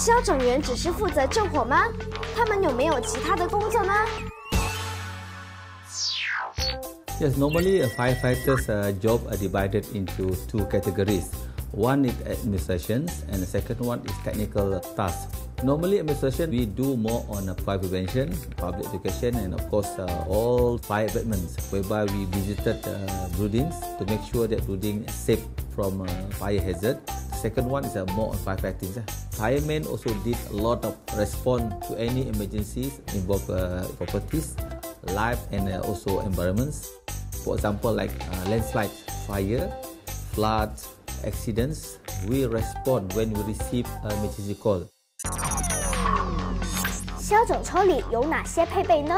消拯员只是负责救火吗？他们有没有其他的工作呢？Yes, normally a firefighter's uh, job are divided into two categories. One is administration and the second one is technical tasks. Normally administration we do more on uh, fire prevention, public education and of course uh, all fire abatements whereby we visited uh, buildings to make sure that building is safe from uh, fire hazard. The second one is uh, more on firefighting. Uh. Firemen also did a lot of response to any emergencies involve uh, properties, life and uh, also environments. For example like uh, landslide, fire, floods, accidents, we respond when we receive an emergency call. 消拯车里有哪些配备呢？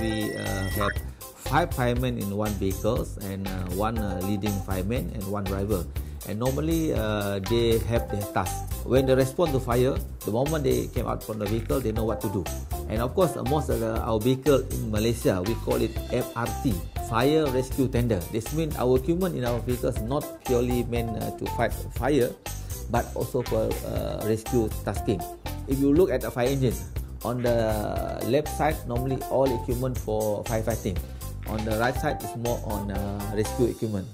We uh, have five firemen in one vehicles and uh, one uh, leading fireman and one driver. And normally uh, they have their task. When they respond to fire, the moment they came out from the vehicle, they know what to do. And of course, most of the, our vehicle in Malaysia, we call it FRT, Fire Rescue Tender. This means our equipment in our vehicles not purely meant uh, to fight fire, but also for uh, rescue tasking. If you look at the fire engine, on the left side, normally all equipment for firefighting. On the right side is more on uh, rescue equipment.